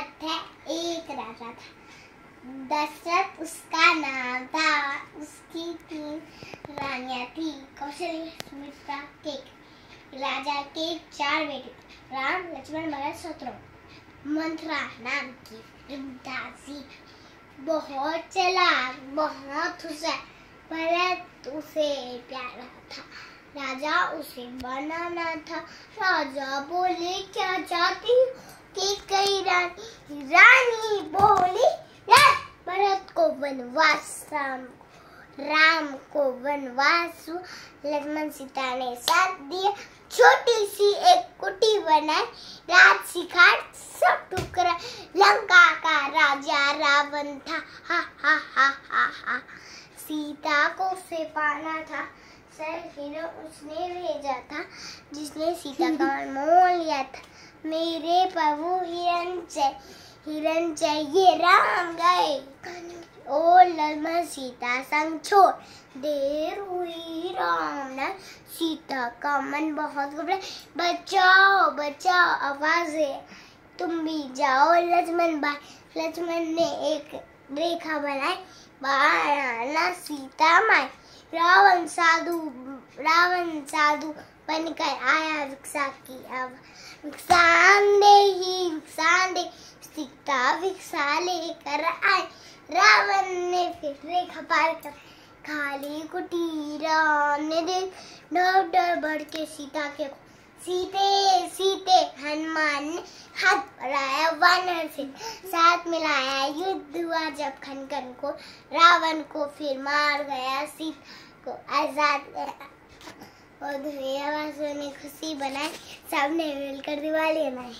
बात है, एक राजा था। दशरथ उसका नाम था उसकी तीन रानियाँ थी कौशल्या सुमित्रा, केक, राजा के चार बेटे, राम, लक्ष्मण भरत शत्रुघ्न मंथरा नाम की दासी बहुत चलाक, बहुत होशियार भरत उसे प्यारा था, राजा उसे बनाना था। राजा बोले, क्या चाहती रानी रानी बोली भरत को वनवास राम राम को वनवास लक्ष्मण सीता ने साथ दिया। छोटी सी एक कुटी बनाई रात सिखार सब टुकड़ा लंका का राजा रावण था। हा हा हा हा हा। सीता को से पाना था। सर हिरो उसने भेजा था जिसने सीता का मोल लिया था। मेरे प्रभु हिरण हिरण चाहिए राम गए। ओ लक्ष्मण सीता संग छोड़। देर हुई राम ने। सीता का मन बहुत घबरा। बचाओ बचाओ, आवाज़। है तुम भी जाओ लक्ष्मण भाई लक्ष्मण ने एक रेखा बनाई। बाहर आना सीता माई। रावण साधु रावण साधु बनकर आया विक्षा की अब। विक्षान दे ही विक्षान दे सीता विक्षा लेकर आए। रावण ने फिर रेखा पार कर, खाली कुटीरा ने देख डर डर बढ़ के सीता के सीते सीते, हनुमान ने हाथ बढ़ाया, वानर से साथ मिलाया। युद्ध हुआ जब खनकन को, रावण को फिर मार गया, सीता को आज़ाद और धुरिया ने खुशी बनाई सबने मिलकर दिवाली मनाई।